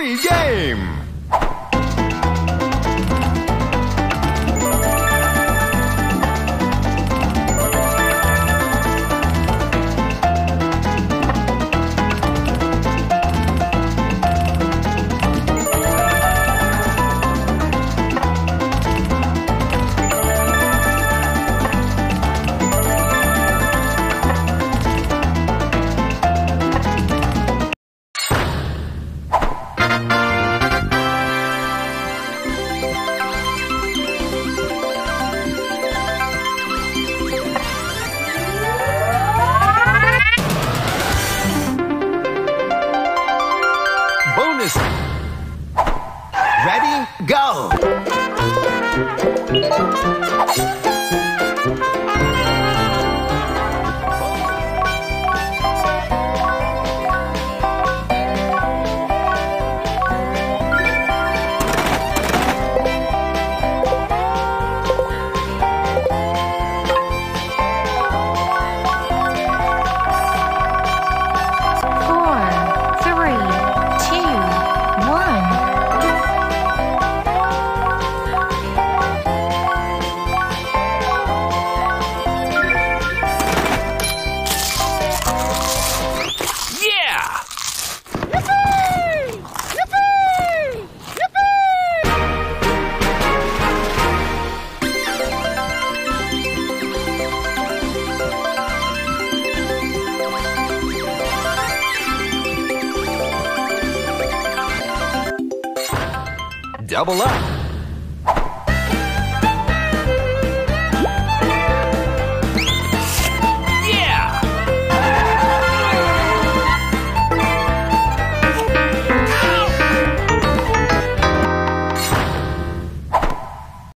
Free game. Bonus. Ready, go. Double up.